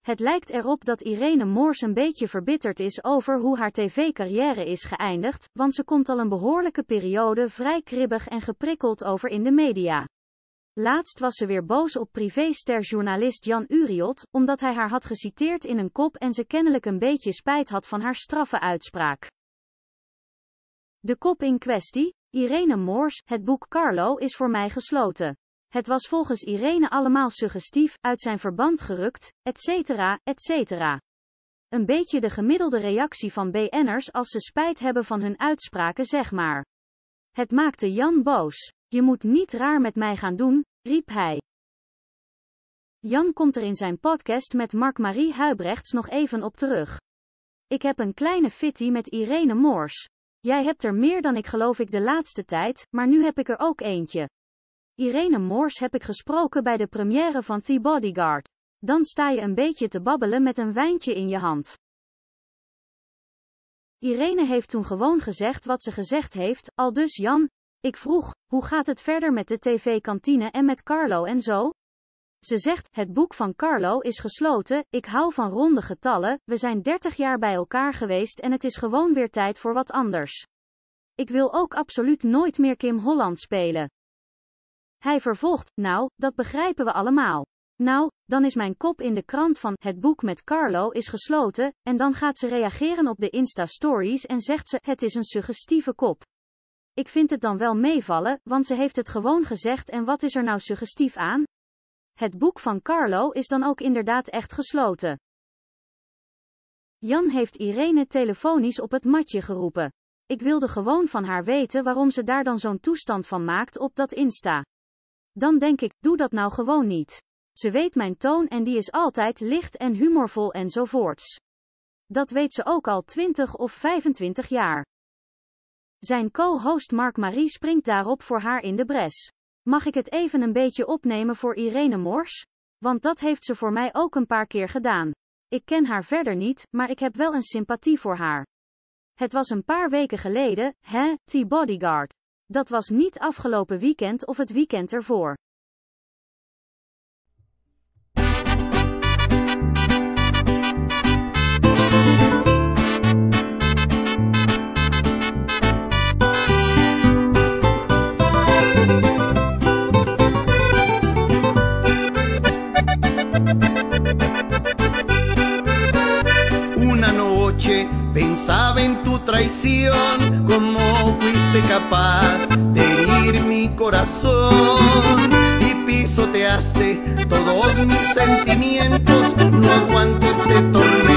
Het lijkt erop dat Irene Moors een beetje verbitterd is over hoe haar tv-carrière is geëindigd, want ze komt al een behoorlijke periode vrij kribbig en geprikkeld over in de media. Laatst was ze weer boos op privéster-journalist Jan Uriot, omdat hij haar had geciteerd in een kop en ze kennelijk een beetje spijt had van haar straffe uitspraak. De kop in kwestie, Irene Moors, het boek Carlo is voor mij gesloten. Het was volgens Irene allemaal suggestief, uit zijn verband gerukt, etc., etc. Een beetje de gemiddelde reactie van BN'ers als ze spijt hebben van hun uitspraken zeg maar. Het maakte Jan boos. Je moet niet raar met mij gaan doen, riep hij. Jan komt er in zijn podcast met Mark-Marie Huibrechts nog even op terug. Ik heb een kleine fitty met Irene Moors. Jij hebt er meer dan ik geloof ik de laatste tijd, maar nu heb ik er ook eentje. Irene Moors heb ik gesproken bij de première van The Bodyguard. Dan sta je een beetje te babbelen met een wijntje in je hand. Irene heeft toen gewoon gezegd wat ze gezegd heeft, al dus Jan. Ik vroeg, hoe gaat het verder met de tv-kantine en met Carlo en zo? Ze zegt, het boek van Carlo is gesloten, ik hou van ronde getallen, we zijn 30 jaar bij elkaar geweest en het is gewoon weer tijd voor wat anders. Ik wil ook absoluut nooit meer Kim Holland spelen. Hij vervolgt, nou, dat begrijpen we allemaal. Nou, dan is mijn kop in de krant van het boek met Carlo is gesloten, en dan gaat ze reageren op de Insta-stories en zegt ze, het is een suggestieve kop. Ik vind het dan wel meevallen, want ze heeft het gewoon gezegd en wat is er nou suggestief aan? Het boek van Carlo is dan ook inderdaad echt gesloten. Jan heeft Irene telefonisch op het matje geroepen. Ik wilde gewoon van haar weten waarom ze daar dan zo'n toestand van maakt op dat Insta. Dan denk ik, doe dat nou gewoon niet. Ze weet mijn toon en die is altijd licht en humorvol enzovoorts. Dat weet ze ook al 20 of 25 jaar. Zijn co-host Mark Marie springt daarop voor haar in de bres. Mag ik het even een beetje opnemen voor Irene Mors? Want dat heeft ze voor mij ook een paar keer gedaan. Ik ken haar verder niet, maar ik heb wel een sympathie voor haar. Het was een paar weken geleden, hè, T-Bodyguard. Dat was niet afgelopen weekend of het weekend ervoor. Tu traición, cómo fuiste capaz de herir mi corazón y pisoteaste todos mis sentimientos. No aguanto este tormento,